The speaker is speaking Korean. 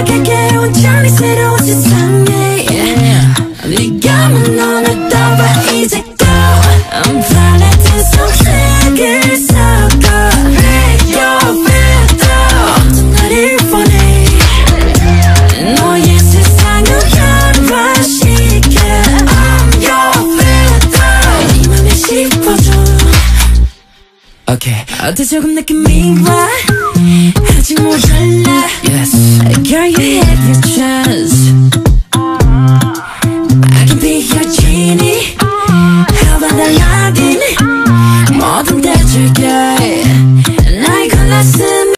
시작할게 온전히 새로운 세상에 네가 문 오늘따라 이제 go I'm planning 속색을 섞어. Make your filter 나를 원해. 너의 세상을 변화시켜 I'm your filter 이 맘에 씹어줘. Okay, 어때 조금 느낌이 와. 아직 모자라 your chance I can be your genie How about the?